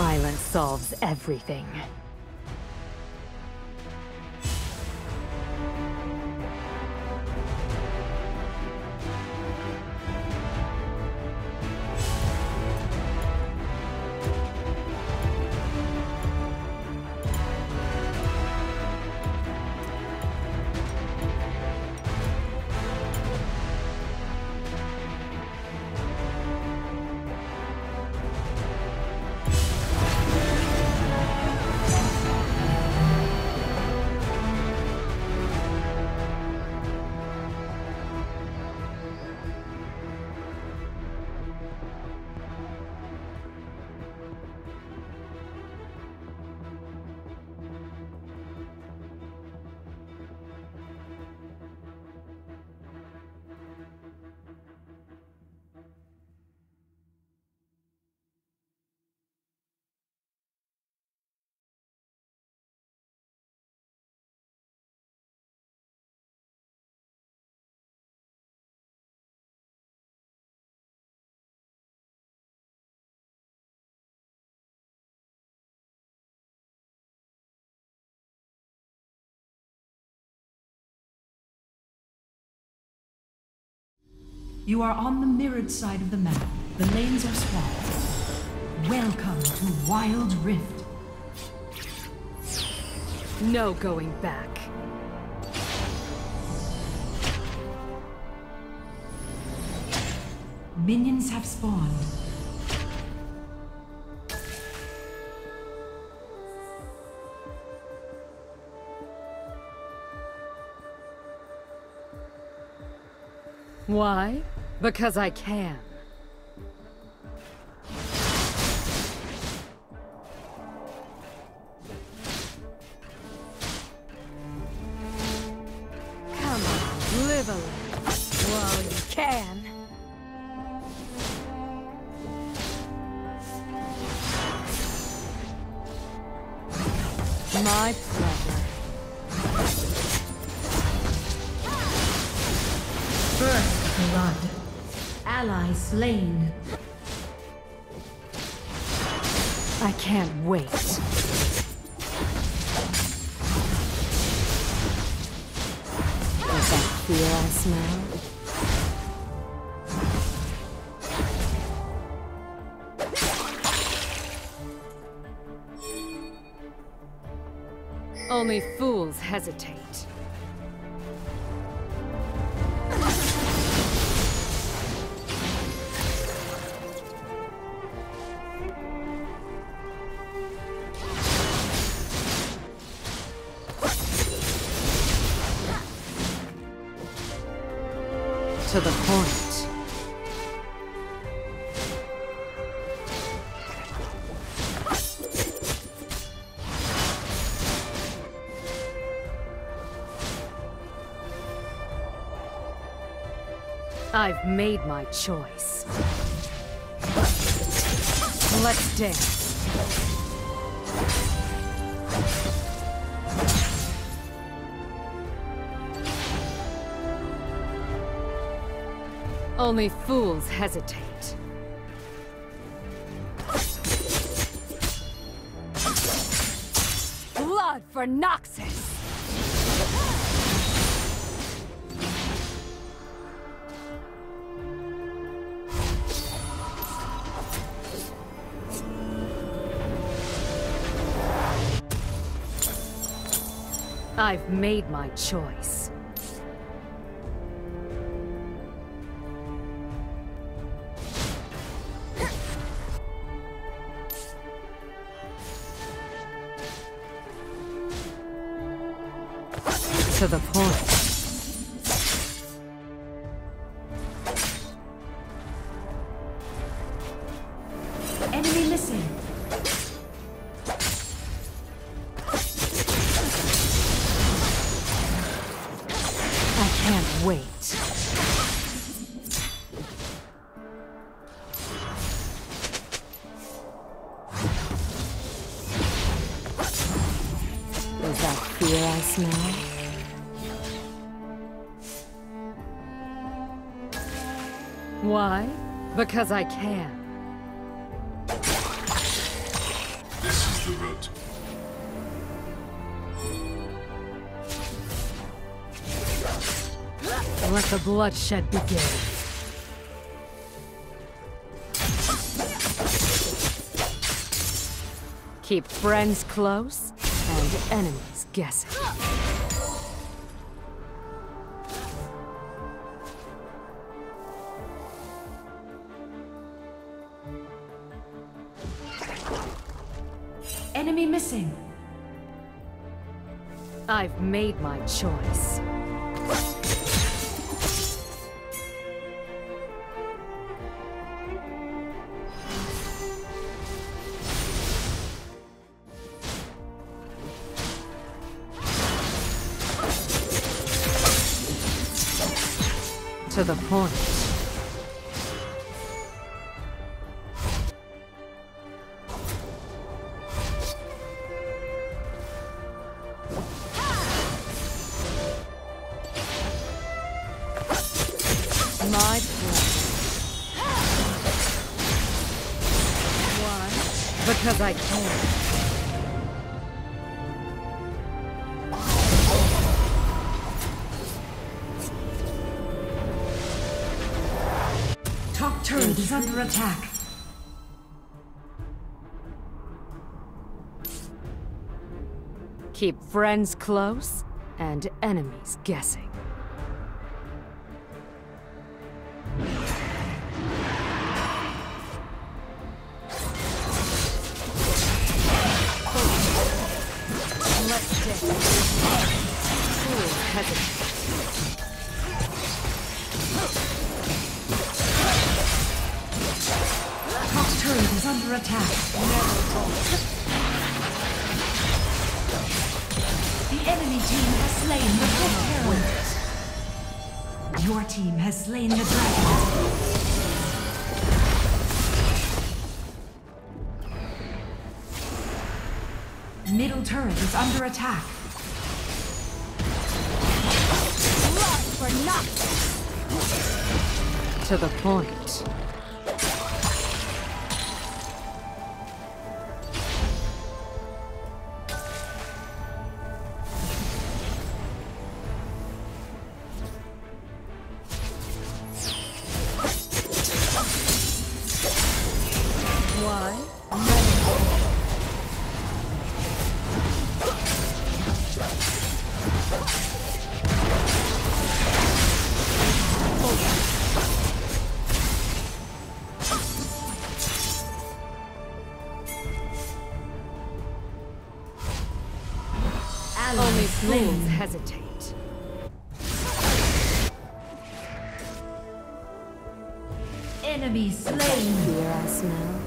Violence solves everything. You are on the mirrored side of the map. The lanes are swapped. Welcome to Wild Rift. No going back. Minions have spawned. Why? Because I can. Slain. I can't wait. Is that fear I smell? Only fools hesitate. Made my choice. Let's dance. Only fools hesitate. Blood for Noxus! I've made my choice. To the point. Why? Because I can. This is the route. Let the bloodshed begin. Keep friends close and enemies guessing. Made my choice. To the point. Turret is under attack. Keep friends close and enemies guessing. Your team has slain the dragon. Middle turret is under attack. Run for nothing! To the point. Hesitate. Enemy slain. Fear I smell.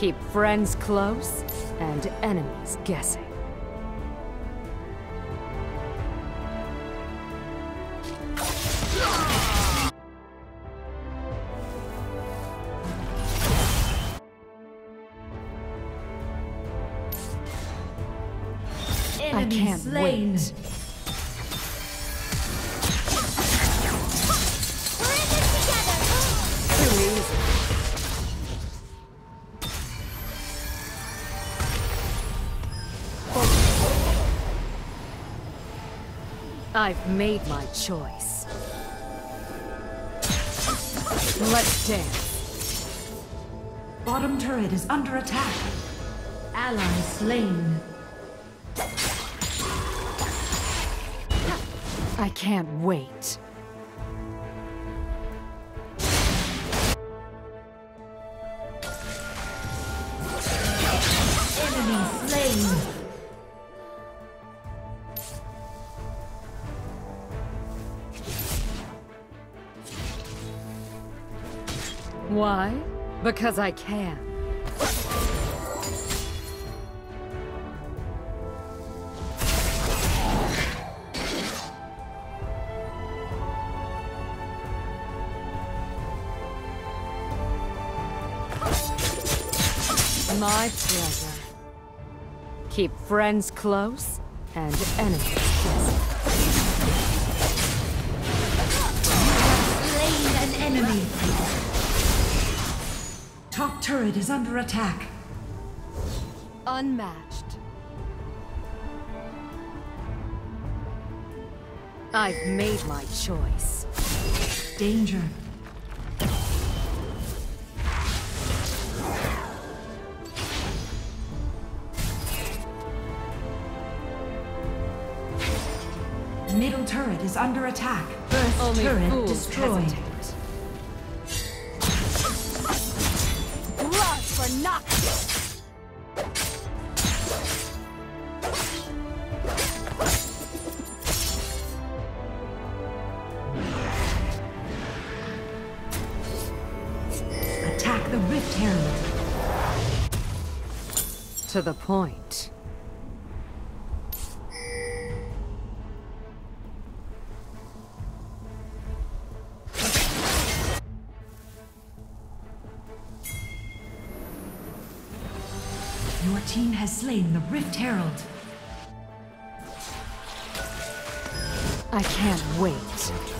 Keep friends close and enemies guessing. I've made my choice. Let's dance. Bottom turret is under attack. Ally slain. I can't wait. Because I can. My pleasure. Keep friends close and enemies. Slain an enemy. Top turret is under attack. Unmatched. I've made my choice. Danger. Middle turret is under attack. First Only turret destroyed. hesitate. To the point. Your team has slain the Rift Herald. I can't wait.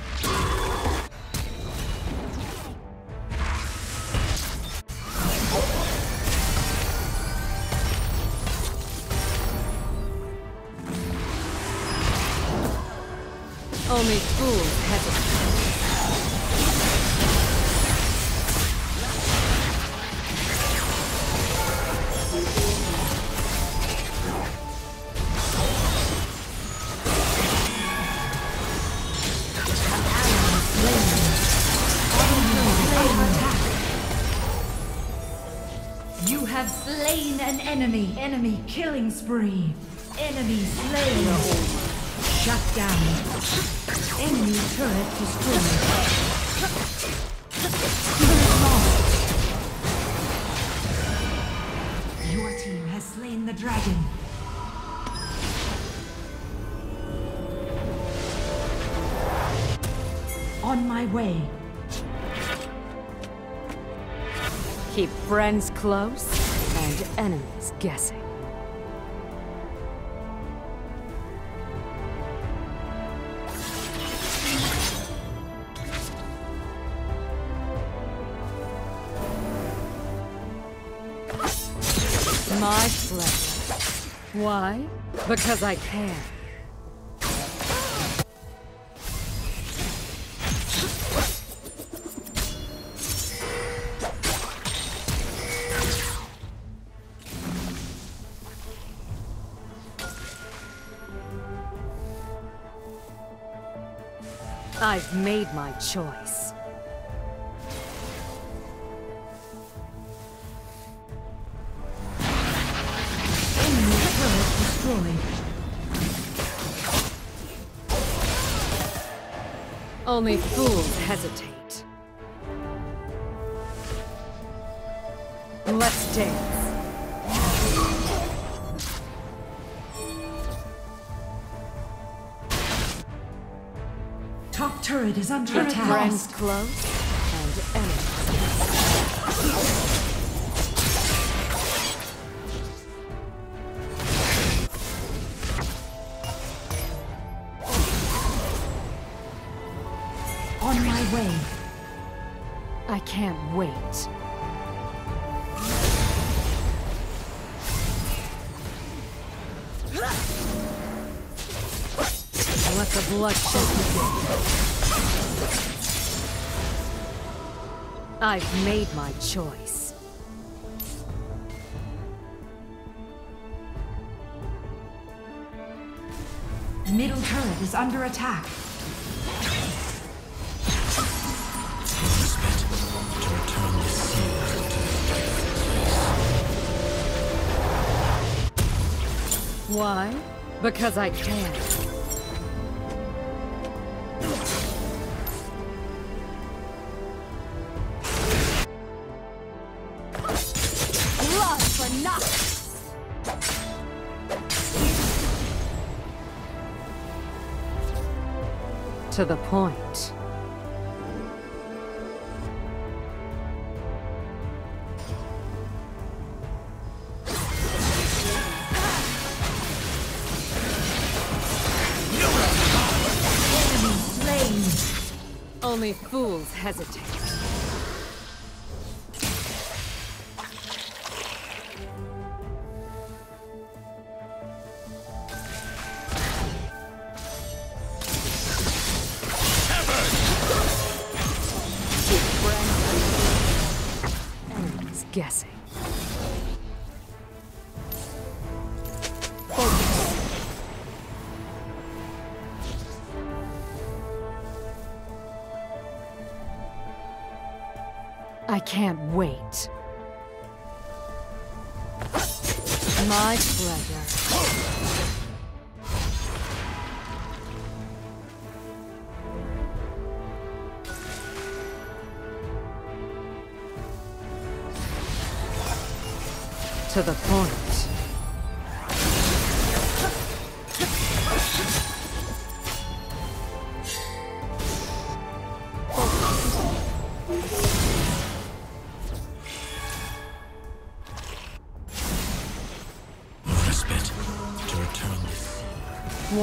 Killing spree. Enemy slain. Shut down. Enemy turret destroyed. Turret lost. Your team has slain the dragon. On my way. Keep friends close and enemies guessing. Why? Because I can. I've made my choice. Only fools hesitate. Let's dance. Top turret is under attack. friends close On my way. I can't wait. Let the bloodshed begin. I've made my choice. Middle turret is under attack. Why? Because I can. Blood for Noxus! To the point. My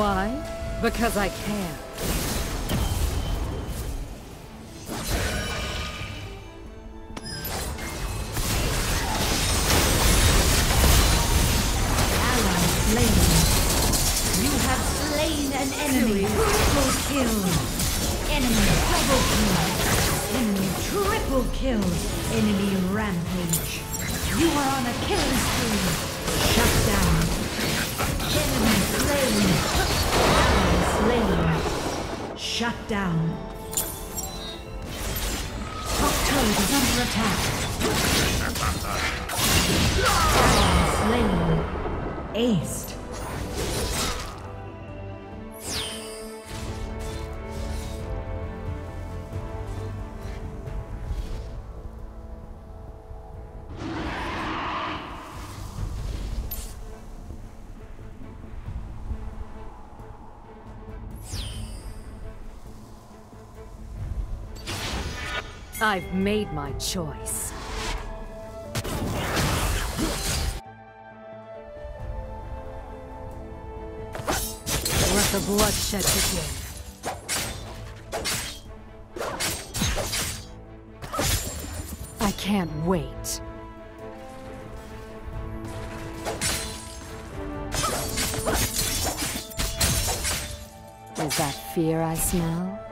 Why? Because I can. Shut down. Top turret is under attack. Slain. Aced. I've made my choice. Let the bloodshed begin. I can't wait. Is that fear I smell?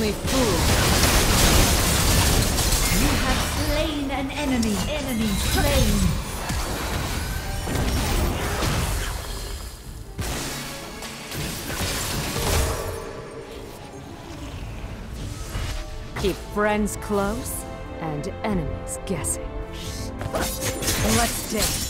Only fools. You have slain an enemy. Enemy slain. Keep friends close and enemies guessing. Let's dance.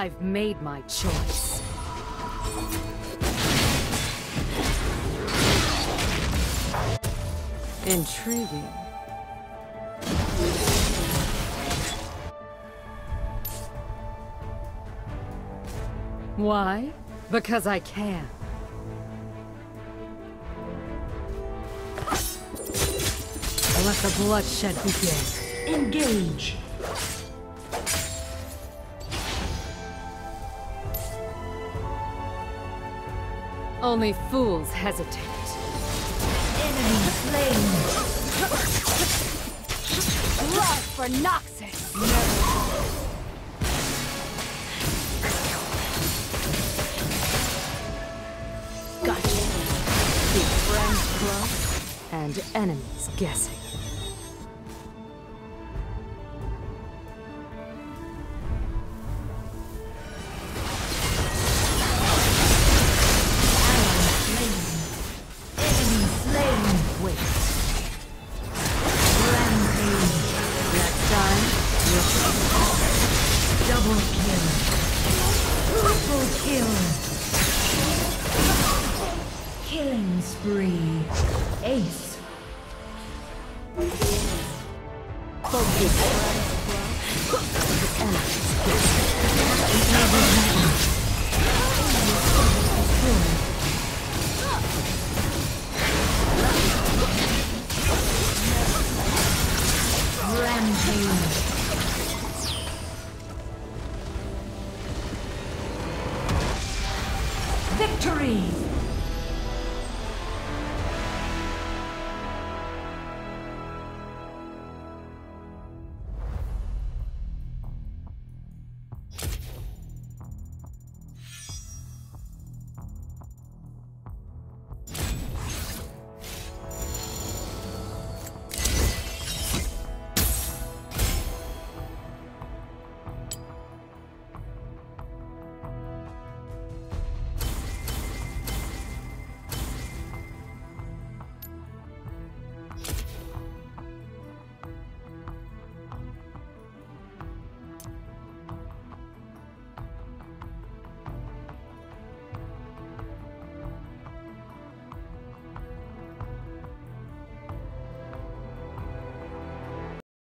I've made my choice. Intriguing. Why? Because I can. Let the bloodshed begin. Engage. Only fools hesitate. Enemy slain. Blood for Noxus! Gotcha. Keep friends close and enemies guessing. Double kill. Triple kill. Killing spree. Ace. Focus. Rampage.